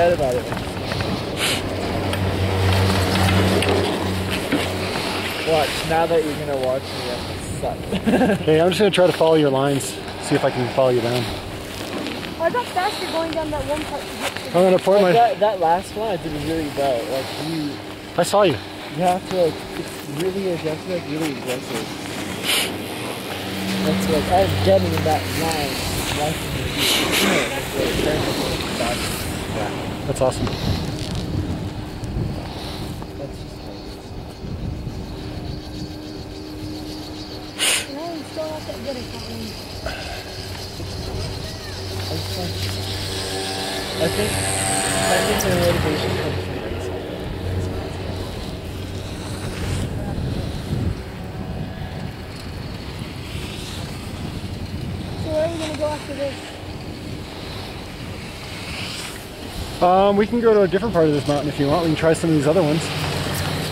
You forget about it. Watch, now that you're gonna watch me, I'm gonna suck. Okay, I'm just gonna try to follow your lines, see if I can follow you down. I got faster going down that one part. I'm gonna point Like my. that, that last one I did really well. Like you, I saw you. you have to like, it's really, you have to like really aggressive. That's like, I'm getting in that line. Watching you do it. That's like, turning back. Yeah, that's awesome. I think, I think the motivation comes from inside. So where are we gonna go after this? Um, we can go to a different part of this mountain if you want. We can try some of these other ones.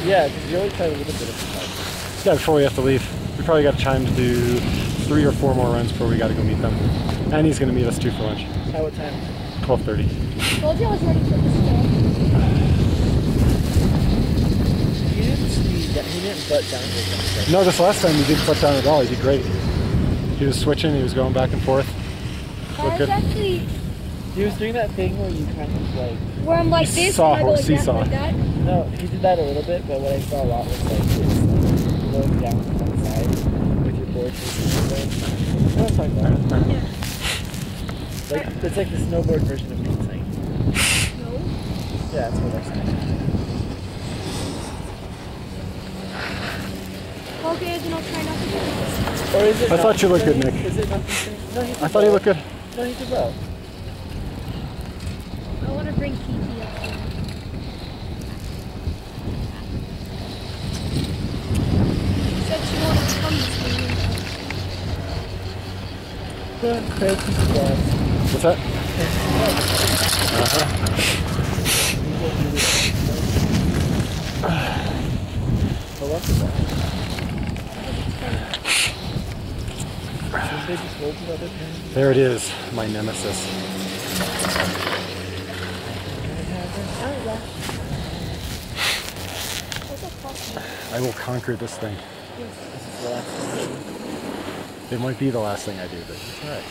Yeah, because you always try a little bit of fun. Yeah, before we have to leave. We probably got time to do three or four more runs before we gotta go meet them. And he's gonna meet us too for lunch. At what time? 12.30. Told you I was ready for this stuff. He didn't speed down, he didn't butt down. No, this last time he didn't put down at all. He did great. He was switching, he was going back and forth. I Look good. actually He was doing that thing where you kind of like, where I'm like this Saw and I go horse like that, seesaw. like that. no, he did that a little bit, but what I saw a lot was like this, like going down to one side with your board facing the way. You know what I'm talking about? Yeah. Like, it's like the snowboard version of painting. No. Yeah, that's what I said. Okay, then I'll try not to do this. Or is it I thought you looked good. Nick. Is it not? No, he did I thought he looked good. No, he did well. I want to bring Kiki up. here. She said she wanted to come this weekend. Good, Craig, he's. What's that? I love the ball. Should they just hold the other pen? There it is, my nemesis. Oh, Possible? I will conquer this thing. This is the last one. It might be the last thing I do, but it's alright.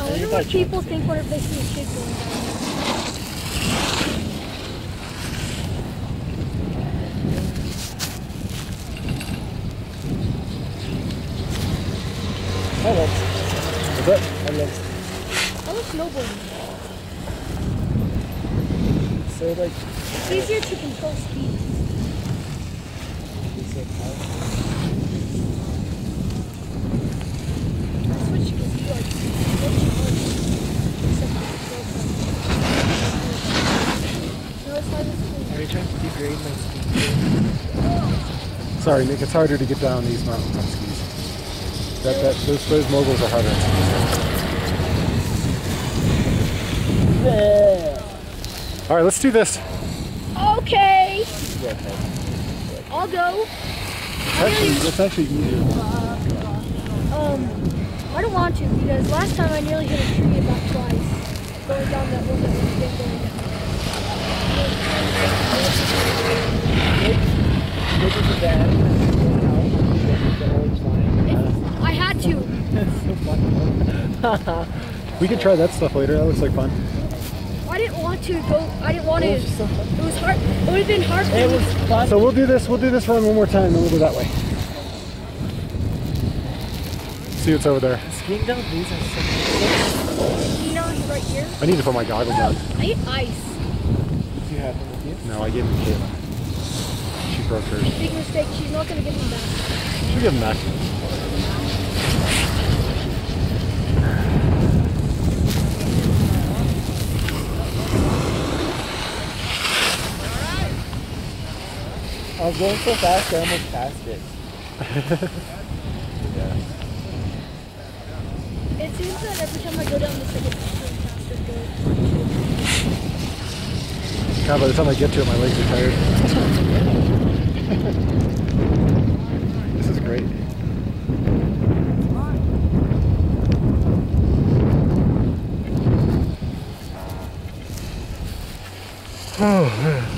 I wonder what people think whenever they see a kid going down. I love Is it? I love I love snowboarding. So like, It's easier to control speed. it's so powerful. Switch you like switch on except the control button. No, it's not as cool. Are you trying to degrade my speed? Sorry, Nick, it's harder to get down these mountains on skis. That, that, those, those moguls are harder. Alright, let's do this. Okay, I'll go. Actually, it's actually easier. Um, I don't want to because last time I nearly hit a tree about twice going down that one that big going down. This is the bad. The orange line. If I had to. That's. We could try that stuff later. That looks like fun. I didn't want to go. I didn't want to. It It was so fun. was hard. It would have been hard for It me. was fun. So we'll do this. We'll do this run one more time, and we'll go that way. See what's over there. Skiing down these are so You know, right here. I need to put my goggles on. I need ice. Do you have them with you? No, I gave them to Caitlin. She broke hers. Big mistake. She's not gonna give them back. She'll give them back. I was going so fast I almost passed it. yeah. It seems that every time I go down this, I get faster and faster. God, by the time I get to it, my legs are tired. this is great. Oh, man.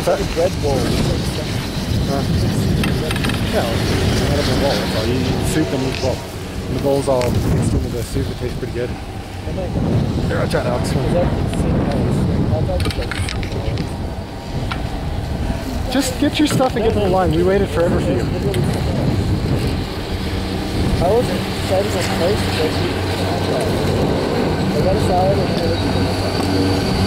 What's that? Red Bull. Uh, yeah, it's an edible bowl. So you soup and eat bowl. And the bowl's all mixed into the soup. It tastes pretty good. Here, I'll try to Alex. The same house? Hot dog is like Just get your stuff and get to the line. We waited forever for you. I wasn't deciding on place to go eat hot dog. I got a salad and then